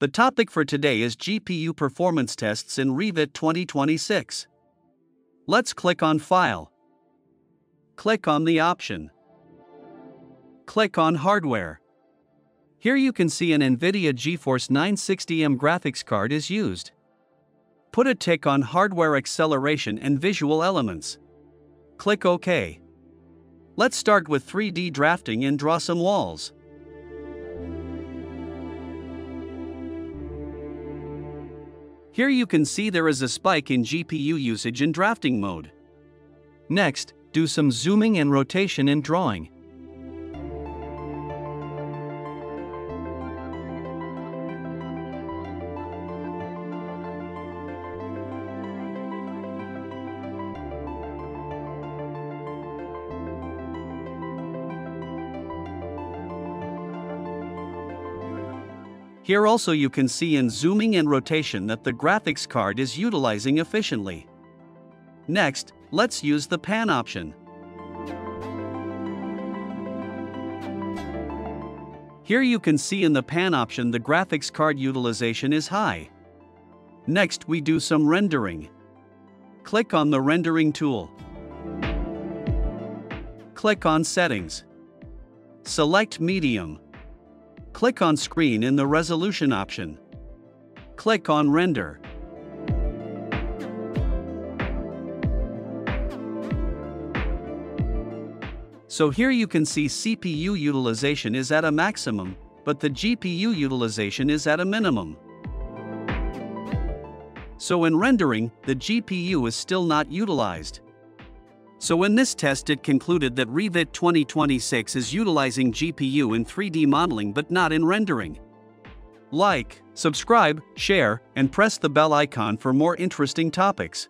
The topic for today is GPU performance tests in Revit 2026. Let's click on File. Click on the option. Click on Hardware. Here you can see an NVIDIA GeForce 960M graphics card is used. Put a tick on Hardware Acceleration and Visual Elements. Click OK. Let's start with 3D drafting and draw some walls. Here you can see there is a spike in GPU usage in drafting mode. Next, do some zooming and rotation in drawing. Here also you can see in zooming and rotation that the graphics card is utilizing efficiently. Next, let's use the pan option. Here you can see in the pan option the graphics card utilization is high. Next we do some rendering. Click on the rendering tool. Click on settings. Select medium. Click on Screen in the Resolution option. Click on Render. So here you can see CPU utilization is at a maximum, but the GPU utilization is at a minimum. So in rendering, the GPU is still not utilized. So in this test it concluded that Revit 2026 is utilizing GPU in 3D modeling but not in rendering. Like, subscribe, share, and press the bell icon for more interesting topics.